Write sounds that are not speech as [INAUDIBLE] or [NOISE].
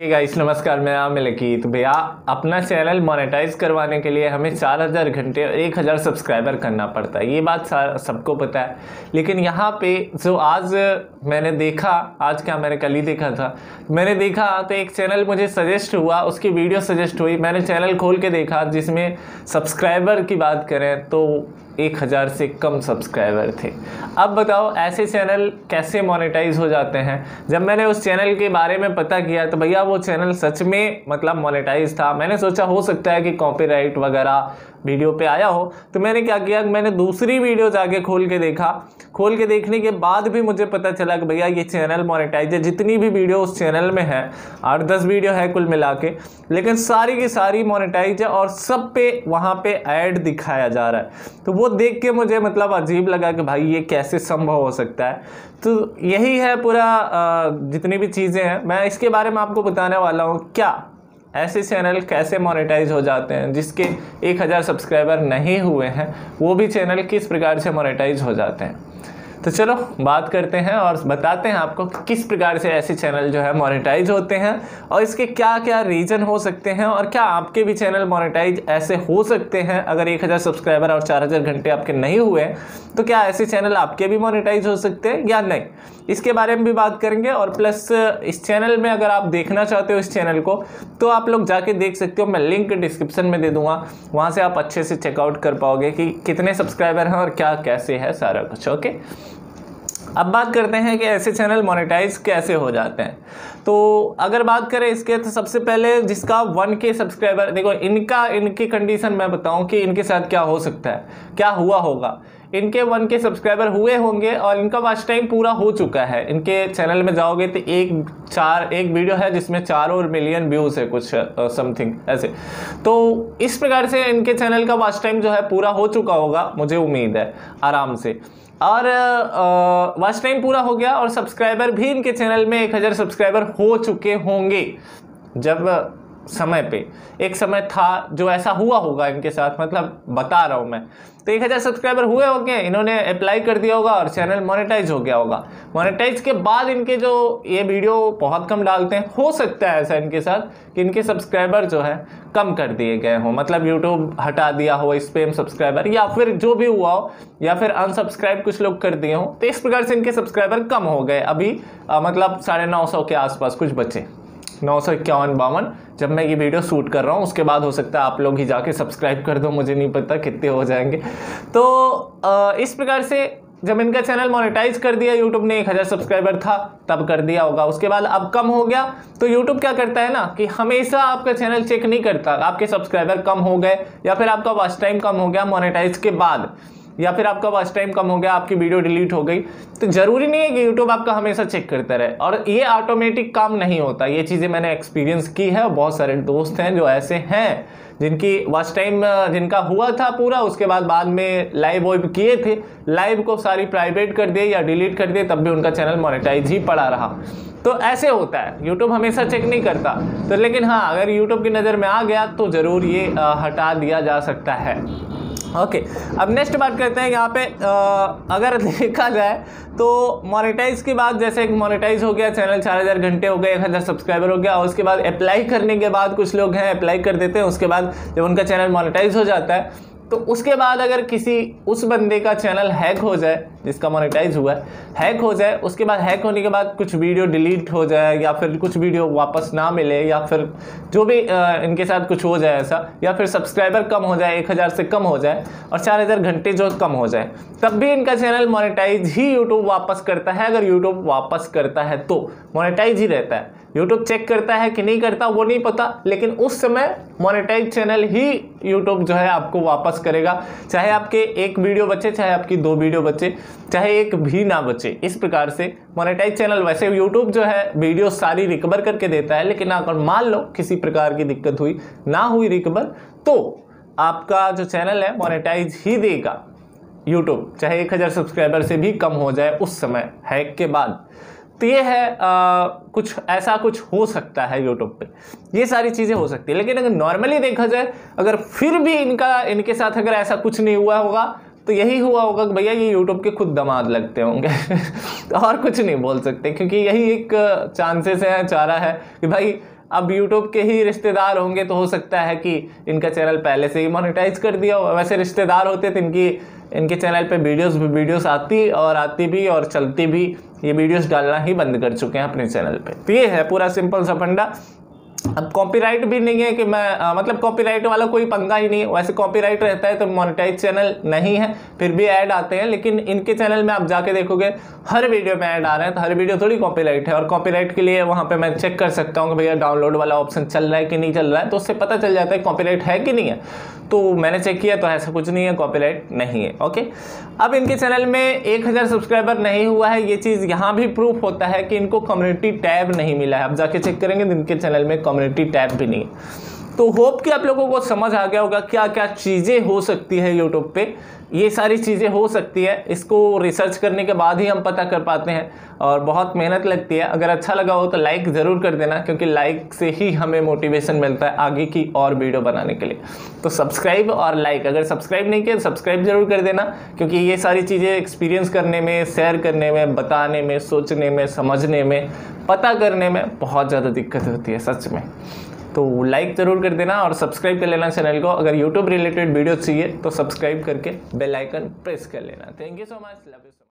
Guys नमस्कार मैं नाम लकी तो भैया, अपना चैनल मोनेटाइज करवाने के लिए हमें चार हज़ार घंटे और एक हज़ार सब्सक्राइबर करना पड़ता है। ये बात सबको पता है। लेकिन यहाँ पे जो आज मैंने देखा, आज क्या मैंने कल ही देखा था? मैंने देखा तो एक चैनल मुझे सजेस्ट हुआ, उसकी वीडियो सजेस्ट हुई। मैंने चैनल खोल के देखा, जिसमें सब्सक्राइबर की बात करें तो एक हज़ार से कम सब्सक्राइबर थे। अब बताओ, ऐसे चैनल कैसे मोनेटाइज हो जाते हैं? जब मैंने उस चैनल के बारे में पता किया तो भैया वो चैनल सच में मतलब मोनेटाइज था। मैंने सोचा हो सकता है कि कॉपीराइट वगैरह वीडियो पे आया हो तो मैंने क्या किया, मैंने दूसरी वीडियो जाके खोल के देखा। खोल के देखने के बाद भी मुझे पता चला कि भैया ये चैनल मोनेटाइज है, जितनी भी वीडियो उस चैनल में है, आठ दस वीडियो है कुल मिला के, लेकिन सारी की सारी मोनेटाइज है और सब पे, वहाँ पे ऐड दिखाया जा रहा है। तो वो देख के मुझे मतलब अजीब लगा कि भाई ये कैसे संभव हो सकता है। तो यही है पूरा जितनी भी चीज़ें हैं। मैं इसके बारे में आपको बताने वाला हूँ, क्या ऐसे चैनल कैसे मोनेटाइज हो जाते हैं, जिसके एक हज़ार सब्सक्राइबर नहीं हुए हैं, वो भी चैनल किस प्रकार से मोनेटाइज हो जाते हैं? तो चलो, बात करते हैं और बताते हैं आपको किस प्रकार से ऐसे चैनल जो है मोनेटाइज होते हैं और इसके क्या क्या रीज़न हो सकते हैं और क्या आपके भी चैनल मोनेटाइज ऐसे हो सकते हैं। अगर एक हज़ार सब्सक्राइबर और चार हज़ार घंटे आपके नहीं हुए तो क्या ऐसे चैनल आपके भी मोनेटाइज हो सकते हैं या नहीं? इसके बारे में भी बात करेंगे और प्लस इस चैनल में अगर आप देखना चाहते हो इस चैनल को तो आप लोग जाके देख सकते हो। मैं लिंक डिस्क्रिप्शन में दे दूँगा। वहाँ से आप अच्छे से चेकआउट कर पाओगे कि कितने सब्सक्राइबर हैं और क्या कैसे है सारा कुछ ओके अब बात करते हैं कि ऐसे चैनल मोनेटाइज कैसे हो जाते हैं। तो अगर बात करें इसके तो सबसे पहले जिसका वन के सब्सक्राइबर देखो, इनका, इनकी कंडीशन मैं बताऊँ कि इनके साथ क्या हो सकता है, क्या हुआ होगा। इनके वन के सब्सक्राइबर हुए होंगे और इनका वॉच टाइम पूरा हो चुका है। इनके चैनल में जाओगे तो एक, चार, एक वीडियो है जिसमें चार और मिलियन व्यूज़ है कुछ समथिंग ऐसे। तो इस प्रकार से इनके चैनल का वॉच टाइम जो है पूरा हो चुका होगा, मुझे उम्मीद है, आराम से। और वॉच टाइम पूरा हो गया और सब्सक्राइबर भी इनके चैनल में एक हज़ार सब्सक्राइबर हो चुके होंगे। जब समय पे। एक समय था जो ऐसा हुआ होगा इनके साथ मतलब बता रहा हूँ मैं। तो एक हज़ार सब्सक्राइबर हुए होंगे इन्होंने अप्लाई कर दिया होगा और चैनल मोनेटाइज हो गया होगा। मोनेटाइज के बाद इनके जो ये वीडियो बहुत कम डालते हैं। हो सकता है ऐसा इनके साथ कि इनके सब्सक्राइबर जो है कम कर दिए गए हों। मतलब यूट्यूब हटा दिया हो स्पेम सब्सक्राइबर या फिर जो भी हुआ हो या फिर अनसब्सक्राइब कुछ लोग कर दिए हों। तो इस प्रकार से इनके सब्सक्राइबर कम हो गए। अभी आ, मतलब साढ़े नौ सौ के आसपास कुछ बचे। नौ सौ इक्यावन बावन, जब मैं ये वीडियो शूट कर रहा हूँ, उसके बाद हो सकता है आप लोग ही जाके सब्सक्राइब कर दो, मुझे नहीं पता कितने हो जाएँगे। तो इस प्रकार से जब इनका चैनल मोनेटाइज कर दिया यूट्यूब ने एक हज़ार सब्सक्राइबर था, तब कर दिया होगा। उसके बाद अब कम हो गया तो यूट्यूब क्या करता है ना, कि हमेशा आपका चैनल चेक नहीं करता। आपके सब्सक्राइबर कम हो गए, या फिर आपका वॉच टाइम कम हो गया मोनेटाइज के बाद। या फिर आपका वॉच टाइम कम हो गया, आपकी वीडियो डिलीट हो गई तो ज़रूरी नहीं है कि यूट्यूब आपका हमेशा चेक करता रहे। और ये ऑटोमेटिक काम नहीं होता। ये चीज़ें मैंने एक्सपीरियंस की है और बहुत सारे दोस्त हैं जो ऐसे हैं, जिनकी वॉच टाइम जिनका हुआ था पूरा, उसके बाद बाद में लाइव वाइव किए थे। लाइव को सारी प्राइवेट कर दिए या डिलीट कर दिए, तब भी उनका चैनल मोनेटाइज ही पड़ा रहा। तो ऐसे होता है। यूट्यूब हमेशा चेक नहीं करता। तो लेकिन हाँ अगर यूट्यूब की नज़र में आ गया तो ज़रूर ये हटा दिया जा सकता है। ओके. अब नेक्स्ट बात करते हैं यहाँ पे आ, अगर [LAUGHS] देखा जाए तो मोनेटाइज के बाद जैसे एक मोनेटाइज हो गया चैनल चार हज़ार घंटे हो गए एक हज़ार सब्सक्राइबर हो गया और उसके बाद अप्लाई करने के बाद कुछ लोग हैं अप्लाई कर देते हैं उसके बाद जब उनका चैनल मोनेटाइज हो जाता है तो उसके बाद अगर किसी उस बंदे का चैनल हैक हो जाए, जिसका मोनेटाइज हुआ है, हैक हो जाए, उसके बाद हैक होने के बाद कुछ वीडियो डिलीट हो जाए, या फिर कुछ वीडियो वापस ना मिले, या फिर जो भी इनके साथ कुछ हो जाए ऐसा, या फिर सब्सक्राइबर कम हो जाए, एक हज़ार से कम हो जाए, और चार हज़ार घंटे जो कम हो जाए, तब भी इनका चैनल मोनेटाइज ही यूट्यूब वापस करता है। अगर यूट्यूब वापस करता है तो मोनेटाइज ही रहता है। यूट्यूब चेक करता है कि नहीं करता, वो नहीं पता, लेकिन उस समय मोनेटाइज चैनल ही यूट्यूब जो है आपको वापस करेगा, चाहे आपके एक वीडियो बचे, चाहे आपकी दो वीडियो बचे, चाहे एक भी ना बचे, इस प्रकार से मोनेटाइज चैनल वैसे यूट्यूब जो है वीडियो सारी रिकवर करके देता है, लेकिन अगर मान लो किसी प्रकार की दिक्कत हुई, ना हुई रिकवर तो आपका जो चैनल है मोनेटाइज ही देगा यूट्यूब चाहे एक हज़ार सब्सक्राइबर से भी कम हो जाए उस समय हैक के बाद। तो ये है आ, कुछ ऐसा कुछ हो सकता है यूट्यूब पे। ये सारी चीज़ें हो सकती है। लेकिन अगर नॉर्मली देखा जाए अगर फिर भी इनका इनके साथ अगर ऐसा कुछ नहीं हुआ होगा तो यही हुआ होगा कि भैया ये यूट्यूब के खुद दमाद लगते होंगे। [LAUGHS] और कुछ नहीं बोल सकते क्योंकि यही एक चांसेस है चारा है कि भाई अब यूट्यूब के ही रिश्तेदार होंगे तो हो सकता है कि इनका चैनल पहले से ही मोनिटाइज़ कर दिया हो। वैसे रिश्तेदार होते तो इनकी, इनके चैनल पे वीडियोस वीडियोस आती और आती भी और चलती भी। ये वीडियोस डालना ही बंद कर चुके हैं अपने चैनल पे। तो ये है पूरा सिंपल सा फंडा। अब कॉपीराइट भी नहीं है कि मैं आ, मतलब कॉपीराइट वाला कोई पंगा ही नहीं है। वैसे कॉपीराइट रहता है तो मोनेटाइज चैनल नहीं है फिर भी ऐड आते हैं लेकिन इनके चैनल में आप जाके देखोगे हर वीडियो में ऐड आ रहे हैं तो हर वीडियो थोड़ी कॉपीराइट है। और कॉपीराइट के लिए वहाँ पर मैं चेक कर सकता हूँ कि भैया डाउनलोड वाला ऑप्शन चल रहा है कि नहीं चल रहा है तो उससे पता चल जाता है कॉपीराइट है कि नहीं है। तो मैंने चेक किया तो ऐसा कुछ नहीं है कॉपीराइट नहीं है ओके अब इनके चैनल में एक हज़ार सब्सक्राइबर नहीं हुआ है ये चीज़ यहाँ भी प्रूफ होता है कि इनको कम्युनिटी टैब नहीं मिला है। अब जाके चेक करेंगे इनके चैनल में कम्युनिटी टैब भी नहीं तो होप कि आप लोगों को समझ आ गया होगा क्या क्या चीज़ें हो सकती है यूट्यूब पे। ये सारी चीज़ें हो सकती है। इसको रिसर्च करने के बाद ही हम पता कर पाते हैं और बहुत मेहनत लगती है। अगर अच्छा लगा हो तो लाइक ज़रूर कर देना, क्योंकि लाइक से ही हमें मोटिवेशन मिलता है आगे की और वीडियो बनाने के लिए। तो सब्सक्राइब और लाइक अगर सब्सक्राइब नहीं किया तो सब्सक्राइब ज़रूर कर देना, क्योंकि ये सारी चीज़ें एक्सपीरियंस करने में शेयर करने में, बताने में, सोचने में, समझने में, पता करने में बहुत ज़्यादा दिक्कत होती है, सच में। तो लाइक ज़रूर कर देना और सब्सक्राइब कर लेना चैनल को। अगर यूट्यूब रिलेटेड वीडियो चाहिए तो सब्सक्राइब करके बेलाइकन प्रेस कर लेना। Thank you so much love you